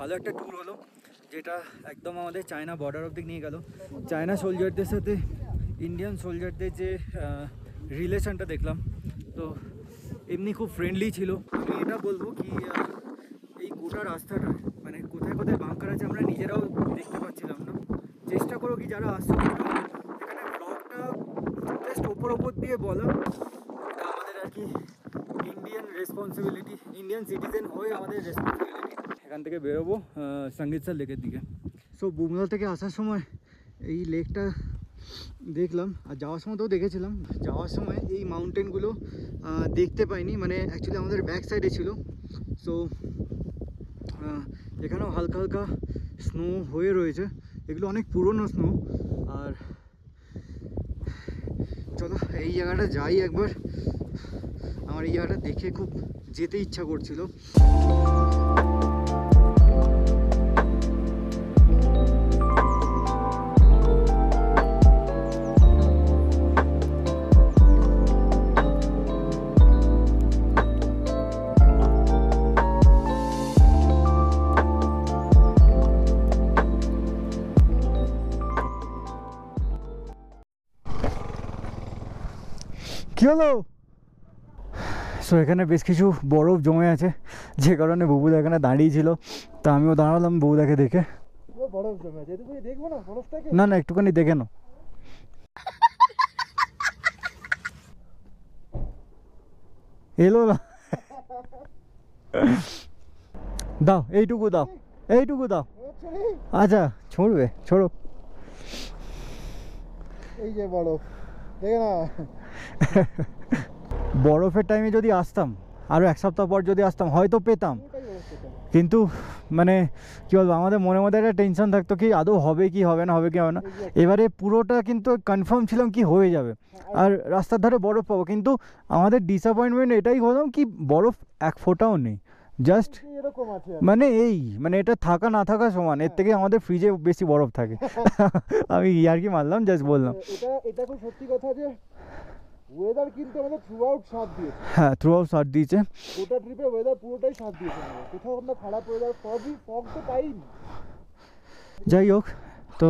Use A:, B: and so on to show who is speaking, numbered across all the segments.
A: ভালো একটা ট্যুর হলো, যেটা একদম আমাদের চায়না বর্ডার অব্দি নিয়ে গেল। চায়না সোলজারদের সাথে ইন্ডিয়ান সোলজারদের যে রিলেশনটা দেখলাম। তো এমনি খুব ফ্রেন্ডলি ছিল। আমি এটা বলব কি এই গোটা রাস্তাটা মানে কোথায় কোথায় বাঙ্কার আছে আমরা নিজেরাও দেখতে পাচ্ছিলাম না। চেষ্টা করো কি যারা আসছে, এখানে ব্লগটা জাস্ট ওপর ওপর দিয়ে বলা। আমাদের আর কি ইন্ডিয়ান রেসপন্সিবিলিটি ইন্ডিয়ান সিটিজেন হয়ে আমাদের রেসপন্সিবিলিটি এখান থেকে বেরোবো সঙ্গীতসর লেকের দিকে। সো বুমলা থেকে আসার সময় এই লেকটা দেখলাম, আর যাওয়ার সময় তো দেখেছিলাম, যাওয়ার সময় এই মাউন্টেনগুলো দেখতে পাইনি মানে অ্যাকচুয়ালি আমাদের ব্যাক সাইডে ছিল। সো এখানেও হালকা হালকা স্নো হয়ে রয়েছে, এগুলো অনেক পুরনো স্নো আর চলো এই জায়গাটা যাই একবার। আমার এই জায়গাটা দেখে খুব যেতে ইচ্ছা করছিল। হলো? সো এখানে বেশ কিছু বরফ জমে আছে। যে কারণে ববুদা এখানে দাঁড়িয়ে ছিল। তা আমিও দাঁড়ালাম ববুদাকে দেখে।
B: বরফ জমে আছে। দেখব না? বরফটাকে
A: না না একটুখানি দেখে নাও। এলো না। দাও এইটুকু দাও। এইটুকু দাও। আচ্ছা ছড়বে ছড়ো।
B: এই যে বরফ। দেখে না
A: বরফের টাইমে যদি আসতাম আরও এক সপ্তাহ পর যদি আসতাম হয়তো পেতাম। কিন্তু মানে কী বলব আমাদের মনের মধ্যে একটা টেনশন থাকতো কি আদৌ হবে কি হবে না হবে কি হবে না। এবারে পুরোটা কিন্তু কনফার্ম ছিলাম কি হয়ে যাবে। আর রাস্তার ধারে বরফ পাবো। কিন্তু আমাদের ডিসঅ্যাপয়েন্টমেন্ট এটাই হলাম কি বরফ এক ফোঁটাও নেই। জাস্ট মানে এই মানে এটা থাকা না থাকা সমান। এর থেকে আমাদের ফ্রিজে বেশি বরফ থাকে। আমি ইয়ার কি মারলাম জাস্ট বললাম।
B: এটা এটা খুব সত্যি কথা যে ওয়েদার কিন্তু আমাদের থ্রু আউট সাথ দিয়েছে।
A: হ্যাঁ থ্রু আউট সার দিয়েছে।
B: গোটা ট্রিপে ওয়েদার পুরোটাই সাথ দিয়েছে কোথাও আমরা খারাপ ওয়েদার ফগই ফগ তো পাইনি।
A: যাই হোক তো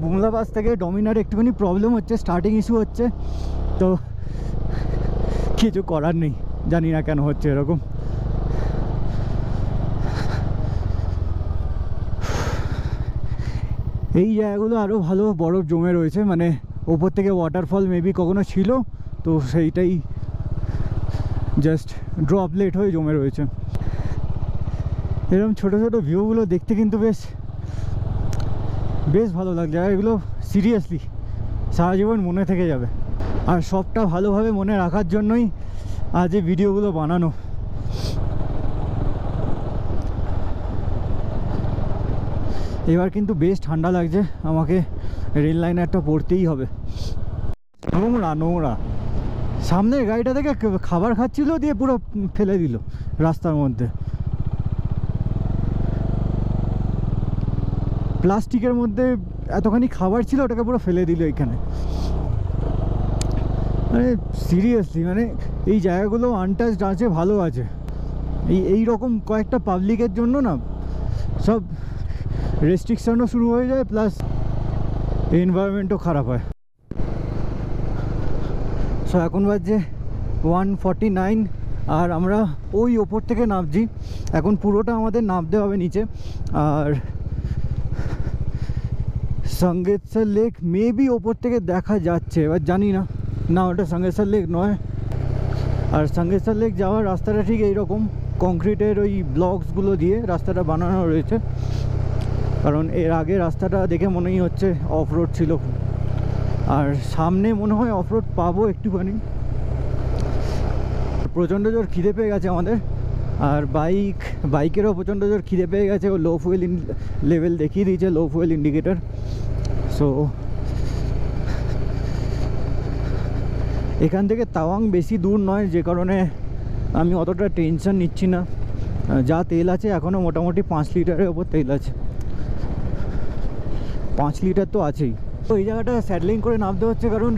A: বুমলা বাস থেকে ডমিনার একটুখানি প্রবলেম হচ্ছে স্টার্টিং ইস্যু হচ্ছে। তো কিছু করার নেই জানি না কেন হচ্ছে এরকম। এই জায়গাগুলো আরও ভালো বরফ জমে রয়েছে মানে ওপর থেকে ওয়াটারফল মেবি কখনো ছিল, তো সেইটাই জাস্ট ড্রপলেট হয়ে জমে রয়েছে। এরকম ছোটো ছোটো ভিউগুলো দেখতে কিন্তু বেশ বেশ ভালো লাগছে, আর এগুলো সিরিয়াসলি সারা জীবন মনে থেকে যাবে। আর সবটা ভালোভাবে মনে রাখার জন্যই আজ এই ভিডিওগুলো বানানো। এবার কিন্তু বেশ ঠান্ডা লাগছে, আমাকে রেল লাইনে একটা পড়তেই হবে। নোংরা নোংরা। সামনের গাড়িটা থেকে খাবার খাচ্ছিল দিয়ে পুরো ফেলে দিল রাস্তার মধ্যে। প্লাস্টিকের মধ্যে এতখানি খাবার ছিল, ওটাকে পুরো ফেলে দিল এখানে। মানে সিরিয়াসলি মানে এই জায়গাগুলো আনটাচড আছে, ভালো আছে। এই এই রকম কয়েকটা পাবলিকের জন্য না, সব রেস্ট্রিকশনও শুরু হয়ে যায় প্লাস এনভায়রনমেন্টও খারাপ হয়। সো এখন বাজছে ওয়ান ফর্টি নাইন আর আমরা ওই ওপর থেকে নামছি। এখন পুরোটা আমাদের নামতে হবে নিচে। আর সঙ্গেতসর লেক মেবি ওপর থেকে দেখা যাচ্ছে, এবার জানি না। না, ওটা সঙ্গেতসর লেক নয়। আর সঙ্গেতসর লেক যাওয়ার রাস্তাটা ঠিক এইরকম। কংক্রিটের ওই ব্লকসগুলো দিয়ে রাস্তাটা বানানো রয়েছে। কারণ এর আগে রাস্তাটা দেখে মনেই হচ্ছে অফ রোড ছিল। আর সামনে মনে হয় অফ রোড পাবো একটুখানি। প্রচণ্ড জোর খিদে পেয়ে গেছে আমাদের। আর বাইক বাইকেরও প্রচণ্ড জোর খিদে পেয়ে গেছে। ও লো ফুয়েল লেভেল দেখিয়ে দিয়েছে লো ফুয়েল ইন্ডিকেটার সো এখান থেকে তাওয়াং বেশি দূর নয়, যে কারণে আমি অতটা টেনশন নিচ্ছি না। যা তেল আছে এখনও মোটামুটি পাঁচ লিটারের ওপর তেল আছে। পাঁচ লিটার তো আছেই। তো এই জায়গাটা স্যাডলিং করে নামতে হচ্ছে কারণ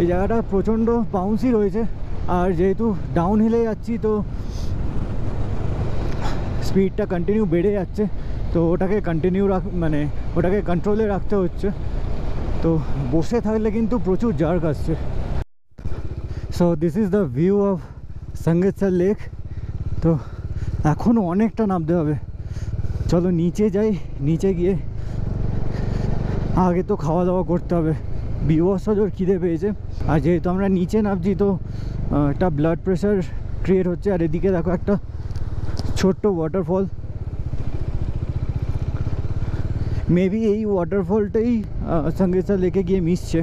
A: এই জায়গাটা প্রচণ্ড বাউন্সি রয়েছে। আর যেহেতু ডাউন হিলে যাচ্ছি, তো স্পিডটা কন্টিনিউ বেড়ে যাচ্ছে। তো ওটাকে কন্টিনিউ রাখ মানে ওটাকে কন্ট্রোলে রাখতে হচ্ছে। তো বসে থাকলে কিন্তু প্রচুর জার্ক আসছে। So this is the view of Sangetsar lake তো এখনও অনেকটা নামতে হবে। চলো নিচে যাই, নিচে গিয়ে আগে তো খাওয়া দাওয়া করতে হবে। বিবস জোর খিদে পেয়েছে। আর যেহেতু আমরা নিচে নামছি, তো একটা ব্লাড প্রেশার ক্রিয়েট হচ্ছে। আর এদিকে দেখো একটা ছোট্ট ওয়াটারফল মেবি এই ওয়াটারফলটাই সঙ্গে সঙ্গেতসর লেকে গিয়ে মিশছে।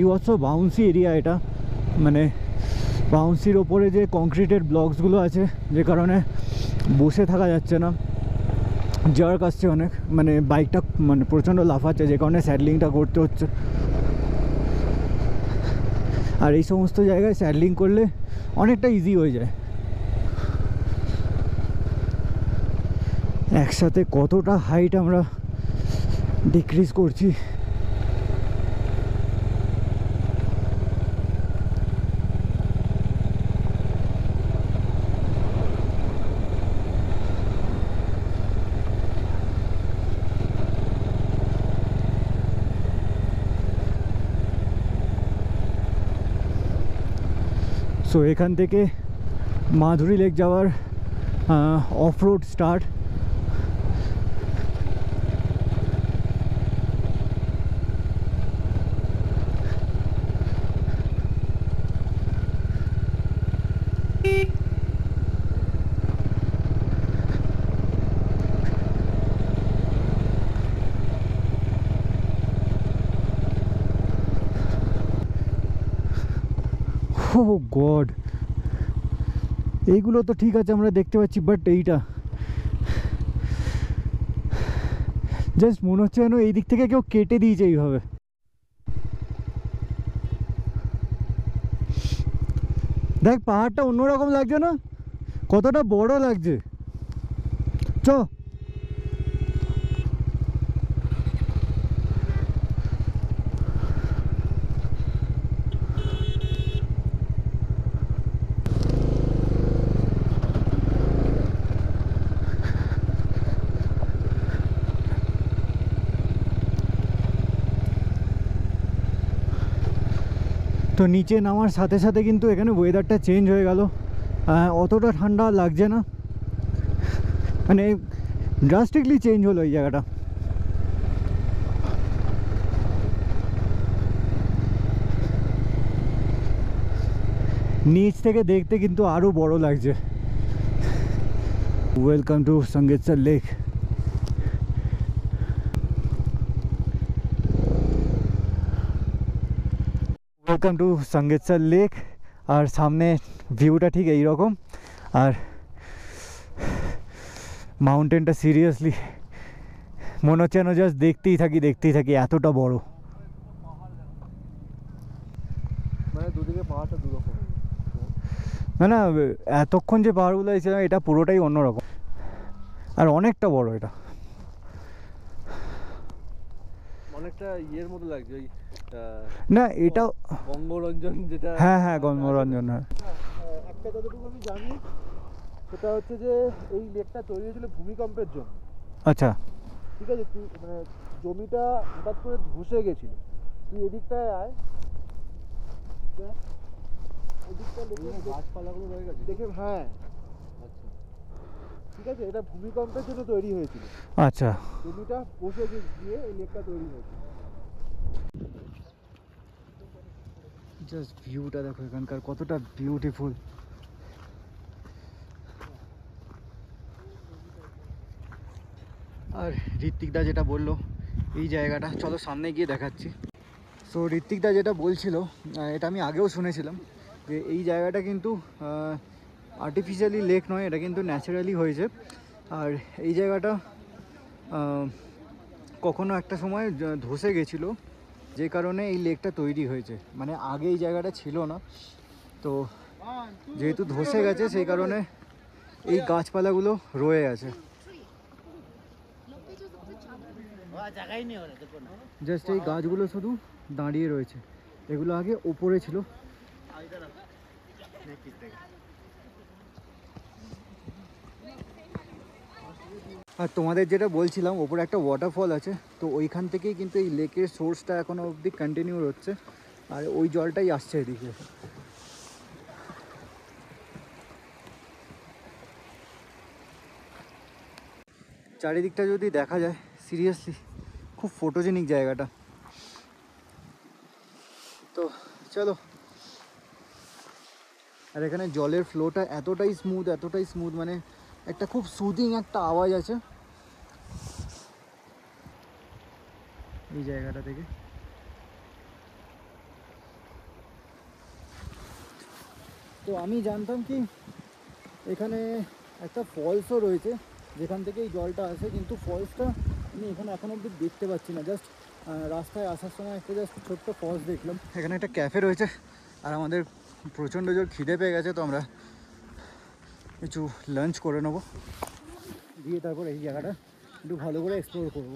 A: বিভৎস বাউন্সি এরিয়া এটা। মানে বাউন্সির ওপরে যে কংক্রিটের ব্লকসগুলো আছে, যে কারণে বসে থাকা যাচ্ছে না। জার্ক আসছে অনেক। মানে বাইকটা মানে প্রচণ্ড লাফাচ্ছে, যে কারণে স্যাডলিংটা করতে হচ্ছে। আর এই সমস্ত জায়গায় স্যাডলিং করলে অনেকটা ইজি হয়ে যায়। একসাথে কতটা হাইট আমরা ডিক্রিজ করছি সো এখান থেকে মাধুরী লেক যাওয়ার off road start oh god এইগুলো তো ঠিক আছে, আমরা দেখতে পাচ্ছি বাট এইটা। জাস্ট মনে হচ্ছে যেন এই দিক থেকে কেউ কেটে দিয়েছে এইভাবে। দেখ, পাহাড়টা অন্যরকম লাগছে না? কতটা বড় লাগছে। চ। তো নিচে নামার সাথে সাথে কিন্তু এখানে ওয়েদারটা চেঞ্জ হয়ে গেল অতটা ঠান্ডা লাগছে না মানে ড্রাস্টিকলি চেঞ্জ হলো এই জায়গাটা নিচ থেকে দেখতে কিন্তু আরও বড় লাগছে welcome to Sangetsar lake welcome to Sangitsar lake আর সামনে ভিউটা ঠিক এই রকম আর মাউন্টেনটা সিরিয়াসলি মনে হচ্ছে যেন জাস্ট দেখতেই থাকি দেখতেই থাকি এতটা বড়
B: মানে দুদিকে পাহাড়টা দুরকম
A: না না এতক্ষণ যে পাহাড়গুলো এসে এটা পুরোটাই অন্যরকম আর অনেকটা বড় এটা
B: অনেকটা ইয়ের মতো লাগছে ওই
A: না এটা
B: বঙ্গরঞ্জন যেটা
A: হ্যাঁ হ্যাঁ গঙ্গরঞ্জন হ্যাঁ।
B: একটা যতটুকু আমি জানি সেটা হচ্ছে যে এই লেকটা তৈরি হয়েছিল ভূমিকম্পের জন্য।
A: আচ্ছা।
B: ঠিক আছে তুই মানে জমিটা হঠাৎ করে ধসে গেছিল তুই এদিকটায় আয়। দেখ, ওদিকটা দেখে। গাছপালাগুলো রয়ে গেছে। দেখে হ্যাঁ ঠিক আছে এটা ভূমিকম্পের জন্য তৈরি হয়েছিল।
A: আচ্ছা।
B: জমিটা বসে গিয়ে এই লেকটা তৈরি হয়েছিল।
A: জাস্ট ভিউটা দেখো এখানকার কতটা বিউটিফুল আর ঋত্বিকদা যেটা বলল এই জায়গাটা চলো সামনে গিয়ে দেখাচ্ছি। সো ঋত্বিকদা যেটা বলছিল এটা আমি আগেও শুনেছিলাম যে এই জায়গাটা কিন্তু আর্টিফিশিয়ালি লেক নয়, এটা কিন্তু ন্যাচারালি হয়েছে। আর এই জায়গাটা কখনো একটা সময় ধসে গেছিল, যে কারণে এই লেকটা তৈরি হয়েছে। মানে আগে এই জায়গাটা ছিল না। তো যেহেতু ধসে গেছে, সেই কারণে এই গাছপালাগুলো রয়ে আছে। জাস্ট এই গাছগুলো শুধু দাঁড়িয়ে রয়েছে। এগুলো আগে ওপরে ছিল। আর তোমাদের যেটা বলছিলাম, ওপরে একটা ওয়াটারফল আছে, তো ওইখান থেকেই কিন্তু এই লেকের সোর্সটা এখনও অবধি কন্টিনিউ হচ্ছে, আর ওই জলটাই আসছে এদিকে। চারিদিকটা যদি দেখা যায় সিরিয়াসলি খুব ফটোজেনিক জায়গাটা। তো চলো। আর এখানে জলের ফ্লোটা এতটাই স্মুথ এতটাই স্মুথ মানে একটা খুব সুদিং একটা আওয়াজ আছে। এই জায়গাটা থেকে। তো আমি জানতাম কি, এখানে একটা ফলসও রয়েছে, যেখান থেকে এই জলটা আসে, কিন্তু ফলসটা আমি এখানে এখন অব্দি দেখতে পাচ্ছি না। জাস্ট রাস্তায় আসার সময় একটা জাস্ট ছোট্ট ফলস দেখলাম। এখানে একটা ক্যাফে রয়েছে, আর আমাদের প্রচণ্ড জোর খিদে পেয়ে গেছে, তো আমরা কিছু লাঞ্চ করে নেব। দিয়ে তারপর এই জায়গাটা একটু ভালো করে এক্সপ্লোর করব।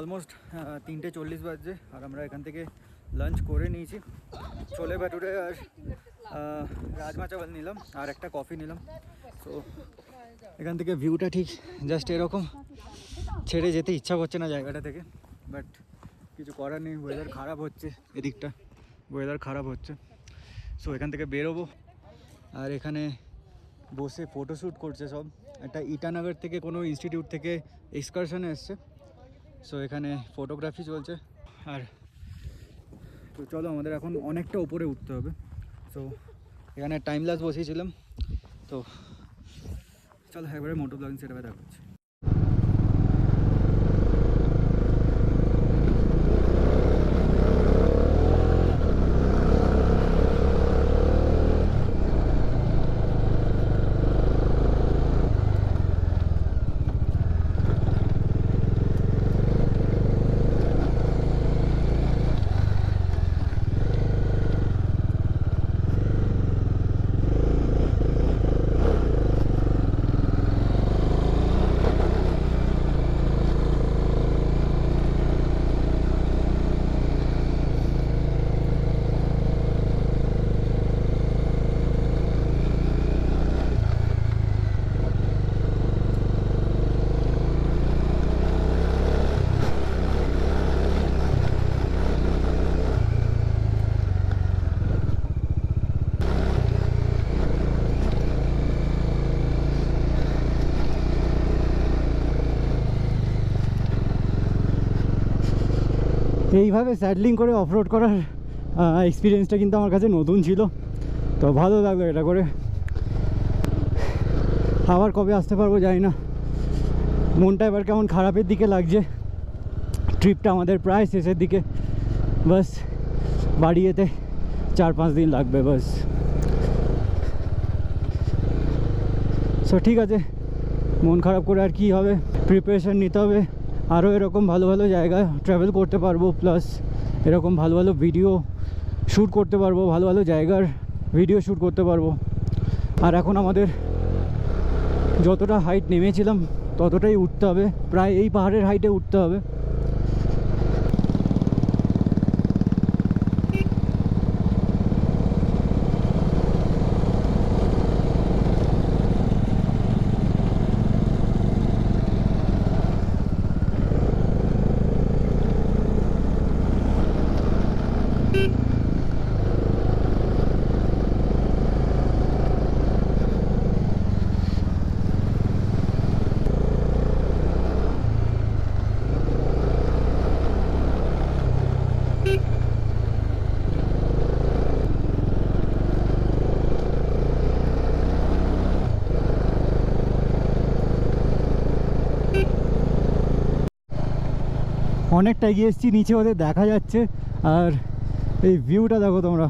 A: অলমোস্ট তিনটে চল্লিশ বাজছে, আর আমরা এখান থেকে লাঞ্চ করে নিয়েছি। ছোলে ভাটুরে আর রাজমা চাওয়াল নিলাম, আর একটা কফি নিলাম। তো এখান থেকে ভিউটা ঠিক জাস্ট এরকম। ছেড়ে যেতে ইচ্ছা করছে না জায়গাটা থেকে বাট কিছু করার নেই ওয়েদার খারাপ হচ্ছে এদিকটা ওয়েদার খারাপ হচ্ছে। সো এখান থেকে বেরোবো, আর এখানে বসে ফটোশ্যুট করছে সব। একটা ইটানগর থেকে কোনো ইনস্টিটিউট থেকে এক্সকারশানে এসছে। সো এখানে ফটোগ্রাফি চলছে। আর তো চলো, আমাদের এখন অনেকটা উপরে উঠতে হবে। সো এখানে টাইম লাস বসিয়েছিলাম। তো চলো, একবারে মোটর ব্লগিং সেটা দেখাচ্ছি এইভাবে স্যাডলিং করে অফরোড করার এক্সপিরিয়েন্সটা কিন্তু আমার কাছে নতুন ছিল। তো ভালো লাগল এটা করে। আবার কবে আসতে পারব জানি না। মনটা এবার কেমন খারাপের দিকে লাগছে। ট্রিপটা আমাদের প্রায় শেষের দিকে। বাস, বাড়ি যেতে চার পাঁচ দিন লাগবে বাস। সো ঠিক আছে। মন খারাপ করে আর কি হবে? প্রিপারেশন নিতে হবে। আরও এরকম ভালো ভালো জায়গা ট্রাভেল করতে পারব প্লাস এরকম ভালো ভালো ভিডিও শ্যুট করতে পারব, ভালো ভালো জায়গার ভিডিও শ্যুট করতে পারব। আর এখন আমাদের যতটা হাইট নেমেছিলাম, ততটাই উঠতে হবে। প্রায় এই পাহাড়ের হাইটে উঠতে হবে। অনেকটা এগিয়ে এসেছি, নিচে ওদের দেখা যাচ্ছে। আর এই ভিউটা দেখো তোমরা।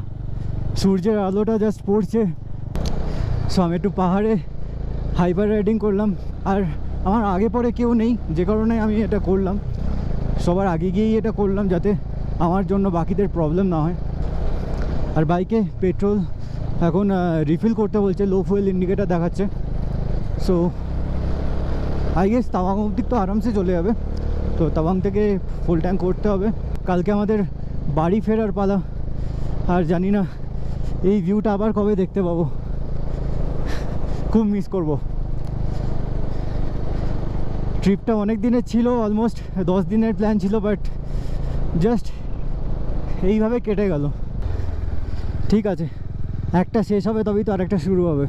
A: সূর্যের আলোটা জাস্ট পড়ছে। সো আমি একটু পাহাড়ে হাইপার রাইডিং করলাম। আর আমার আগে পরে কেউ নেই, যে কারণে আমি এটা করলাম। সবার আগে গিয়েই এটা করলাম যাতে আমার জন্য বাকিদের প্রবলেম না হয়। আর বাইকে পেট্রোল এখন রিফিল করতে বলছে লো ফুয়েল ইন্ডিকেটার দেখাচ্ছে। সো আই গেস তাওয়াং অব্দি তো আরামসে চলে যাবে। তো তাওয়াং থেকে ফুল ট্যাঙ্ক করতে হবে। কালকে আমাদের বাড়ি ফেরার পালা। আর জানি না, এই ভিউটা আবার কবে দেখতে পাবো। খুব মিস করব। ট্রিপটা অনেক দিনের ছিল অলমোস্ট দশ দিনের প্ল্যান ছিল বাট জাস্ট এইভাবে কেটে গেল। ঠিক আছে, একটা শেষ হবে, তবেই তো আরেকটা শুরু হবে।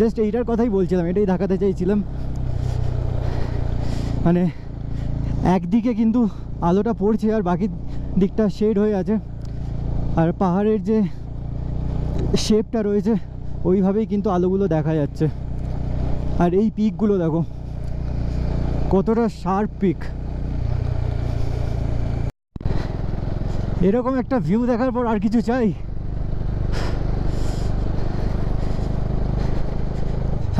A: জাস্ট এইটার কথাই বলছিলাম, এটাই দেখাতে চাইছিলাম। মানে একদিকে কিন্তু আলোটা পড়ছে আর বাকি দিকটা শেড হয়ে আছে। আর পাহাড়ের যে শেপটা রয়েছে, ওইভাবেই কিন্তু আলোগুলো দেখা যাচ্ছে। আর এই পিকগুলো দেখো, কতটা শার্প পিক এরকম একটা ভিউ দেখার পর আর কিছু চাই?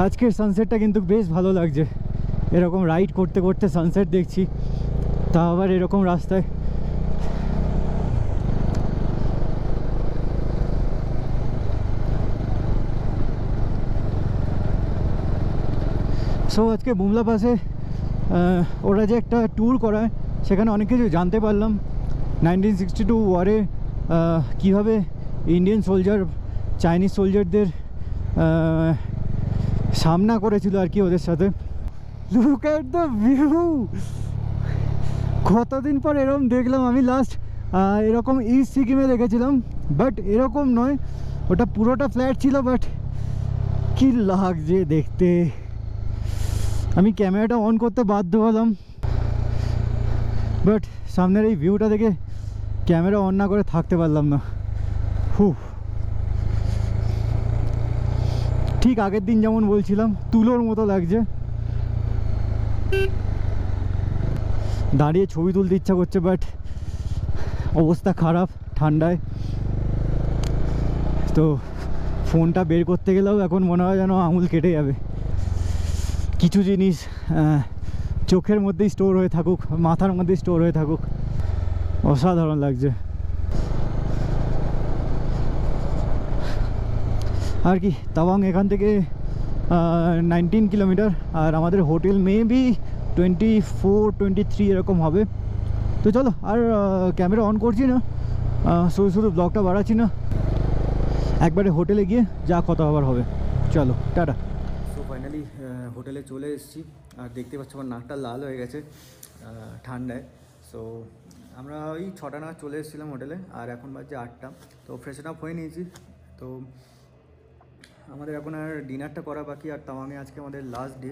A: আজকের সানসেটটা কিন্তু বেশ ভালো লাগছে। এরকম রাইড করতে করতে সানসেট দেখছি, তা আবার এরকম রাস্তায়। সো আজকে বুমলা পাশে ওরা যে একটা ট্যুর করায়, সেখানে অনেক কিছু জানতে পারলাম। নাইনটিন সিক্সটি টু ওয়ারে কীভাবে ইন্ডিয়ান সোলজার চাইনিজ সোলজারদের সামনা করেছিল আর কি ওদের সাথে। লুক অ্যাট দ্য ভিউ কতদিন পর এরকম দেখলাম আমি লাস্ট এরকম ইস্ট সিকিমে দেখেছিলাম বাট এরকম নয়, ওটা পুরোটা ফ্ল্যাট ছিল বাট কি লাগছে দেখতে। আমি ক্যামেরাটা অন করতে বাধ্য হলাম বাট সামনের এই ভিউটা দেখে ক্যামেরা অন না করে থাকতে পারলাম না। হু ঠিক আগের দিন যেমন বলছিলাম, তুলোর মতো লাগছে। দাঁড়িয়ে ছবি তুলতে ইচ্ছা করছে বাট অবস্থা খারাপ ঠান্ডায়। তো ফোনটা বের করতে গেলেও এখন মনে হয় যেন আঙুল কেটে যাবে। কিছু জিনিস চোখের মধ্যেই স্টোর হয়ে থাকুক, মাথার মধ্যেই স্টোর হয়ে থাকুক। অসাধারণ লাগছে। আর কি, তাওয়াং এখান থেকে নাইনটিন কিলোমিটার আর আমাদের hotel maybe twenty four twenty three এরকম হবে। তো চলো, আর ক্যামেরা অন করছি না শুধু শুধু ব্লগটা বাড়াচ্ছি না। একবারে হোটেলে গিয়ে যা কথা হবার হবে। চলো, টাটা। সো ফাইনালি হোটেলে চলে এসেছি, আর দেখতে পাচ্ছ আমার নাকটা লাল হয়ে গেছে ঠান্ডায়। সো আমরা ওই ছটা নাগাদ চলে এসেছিলাম হোটেলে আর এখন বাজছে আটটা। তো ফ্রেশন আপ হয়ে নিয়েছি। তো আমাদের এখন আর ডিনারটা করা বাকি, আর তাওয়াঙে আজকে আমাদের লাস্ট ডে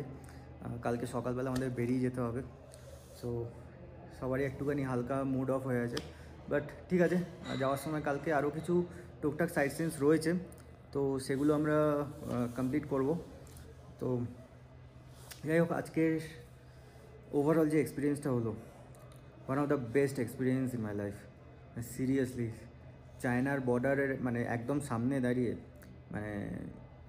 A: কালকে সকালবেলা আমাদের বেরিয়ে যেতে হবে। সো সবারই একটুখানি হালকা মুড অফ হয়ে আছে। বাট ঠিক আছে যাওয়ার সময় কালকে আরও কিছু টুকটাক সাইড সিনস রয়েছে। তো সেগুলো আমরা কমপ্লিট করব। তো যাই হোক আজকের ওভারঅল যে এক্সপিরিয়েন্সটা হলো one of the best experience in my life seriously চায়নার বর্ডারের মানে একদম সামনে দাঁড়িয়ে মানে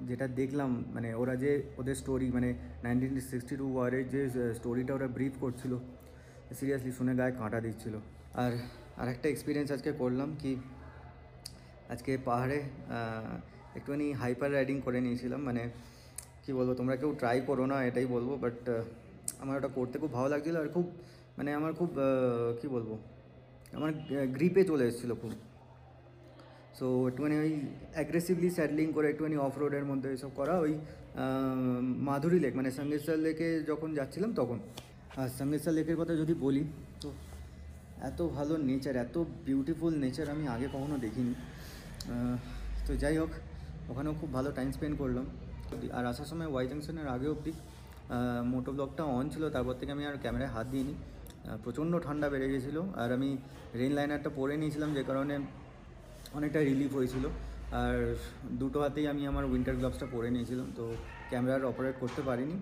A: যেটা দেখলাম মানে ওরা যে ওদের স্টোরি মানে নাইনটিন সিক্সটি টু ওয়ারের যে স্টোরিটা ওরা ব্রিফ করছিল সিরিয়াসলি শুনে গায়ে কাঁটা দিচ্ছিল। আর আরেকটা এক্সপিরিয়েন্স আজকে করলাম কি, আজকে পাহাড়ে একটুখানি হাইপার রাইডিং করে নিয়েছিলাম মানে কি বলব, তোমরা কেউ ট্রাই করো না, এটাই বলব বাট আমার ওটা করতে খুব ভালো লাগছিল আর খুব মানে আমার খুব কি বলব, আমার গ্রিপে চলে এসেছিল খুব। সো একটুখানি ওই অ্যাগ্রেসিভলি স্যাডলিং করে একটুখানি অফ রোডের মধ্যে এসব করা ওই মাধুরী লেক মানে সঙ্গেশ্বর লেকে যখন যাচ্ছিলাম তখন। আর সঙ্গেশ্বর লেকের কথা যদি বলি, তো এত ভালো নেচার এত বিউটিফুল নেচার আমি আগে কখনো দেখিনি। তো যাই হোক, ওখানেও খুব ভালো টাইম স্পেন্ড করলাম। আর আসার সময় ওয়াই জাংশনের আগে অবধি মোটো ব্লগটা অন ছিল, তারপর থেকে আমি আর ক্যামেরায় হাত দিইনি। প্রচণ্ড ঠান্ডা বেড়ে গেছিল। আর আমি রেন লাইনারটা পরে নিয়েছিলাম, যে কারণে অনেকটা রিলিফ হয়েছিল। আর দুটো হাতেই আমি আমার উইন্টার গ্লাভসটা পরে নিয়েছিলাম, তো ক্যামেরার অপারেট করতে পারিনি।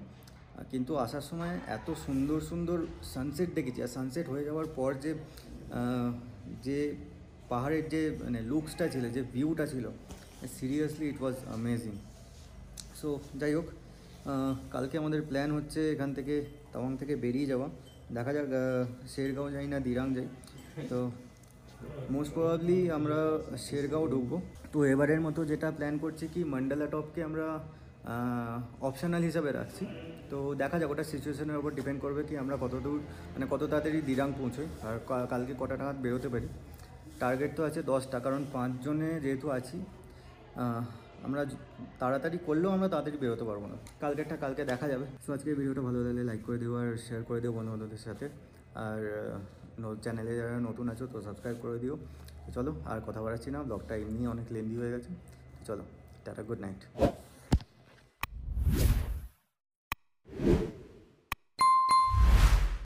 A: কিন্তু আসার সময় এত সুন্দর সুন্দর সানসেট দেখেছি। আর সানসেট হয়ে যাওয়ার পর যে যে পাহাড়ের যে মানে লুকসটা ছিল, যে ভিউটা ছিল seriously it was amazing so যাই হোক কালকে আমাদের প্ল্যান হচ্ছে এখান থেকে তাওয়াং থেকে বেরিয়ে যাওয়া। দেখা যাক শেরগাঁও যাই না দিরাং যাই। তো মোস্ট প্রবাবলি আমরা শেরগাঁও ঢুকবো। তো এবারের মতো যেটা প্ল্যান করছি কি মন্ডলা টপকে আমরা অপশনাল হিসাবে রাখছি। তো দেখা যাক, ওটা সিচুয়েশনের উপর ডিপেন্ড করবে কি আমরা কত দূর মানে কত তাড়াতাড়ি দিরাং পৌঁছোই। আর কালকে কটা টাকা বেরোতে পারি। টার্গেট তো আছে দশটা, কারণ পাঁচজনে যেহেতু আছি আমরা তাড়াতাড়ি করলেও আমরা তাড়াতাড়ি বেরোতে পারব না। কালকেরটা কালকে দেখা যাবে। সো আজকে ভিডিওটা ভালো লাগলে লাইক করে দিও আর শেয়ার করে দিও বন্ধু বান্ধবদের সাথে। আর চ্যানেলে যারা নতুন আছো তো সাবস্ক্রাইব করে দিও। চলো আর কথা বাড়াচ্ছি না ব্লগটা এমনি অনেক লেন্দি হয়ে গেছে। চলো, টাটা গুড নাইট